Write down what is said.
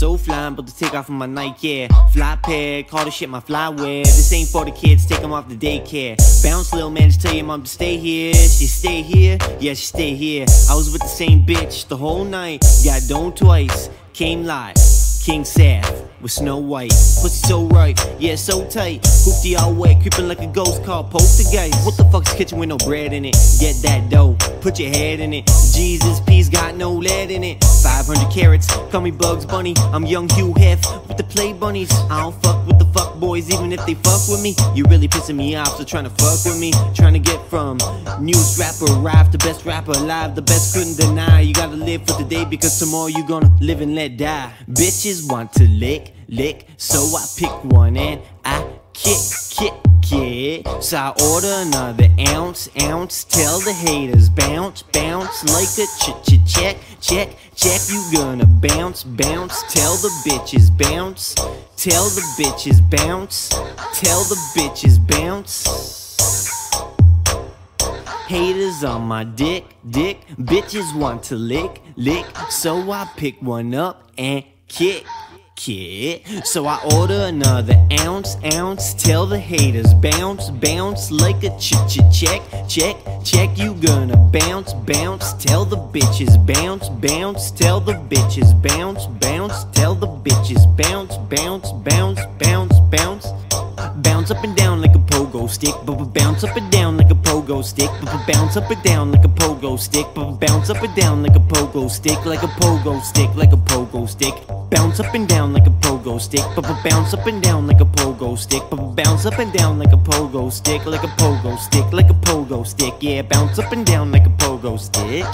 so fly, I'm about to take off on my Nike, yeah. Fly pair, call the shit my fly wear. This ain't for the kids, take them off the daycare. Bounce, little man, just tell your mom to stay here. She stay here, yeah, she stay here. I was with the same bitch the whole night. Got done twice, came live. King Seth with Snow White. Pussy so right, yeah, so tight. Hoopty all wet, creeping like a ghost called poltergeist. What the fuck's kitchen with no bread in it? Get that dough, put your head in it. Jesus, peace got no lead in it. 500 carats, call me Bugs Bunny. I'm young Hugh Hef with the play bunnies. I don't fuck with the fuck boys, even if they fuck with me. You really pissing me off, so trying to fuck with me. Trying to get from news rapper, rap, the best rapper alive, the best couldn't deny. You gotta live for today because tomorrow you gonna live and let die. Bitches want to lick, lick, so I pick one and I kick, kick, kick. So I order another ounce, ounce. Tell the haters bounce, bounce like a ch ch check, check, check. You gonna bounce, bounce. Tell the bitches bounce, tell the bitches bounce, tell the bitches bounce. Haters on my dick, dick. Bitches want to lick, lick. So I pick one up and kick, kick. So I order another ounce, ounce. Tell the haters bounce, bounce like a ch ch check, check, check. You gonna bounce, bounce. Tell the bitches bounce, bounce. Tell the bitches bounce, bounce. Tell the bitches bounce, bounce, bounce, bounce, bounce. Bounce up and down like a pogo stick, but bounce up and down like a pogo stick, but bounce up and down like a pogo stick, but bounce up and down like a pogo stick, like a pogo stick, like a pogo stick. Bounce up and down like a pogo stick, but bounce up and down like a pogo stick, but bounce up and down like a pogo stick, like a pogo stick, like a pogo stick. Yeah, bounce up and down like a pogo stick.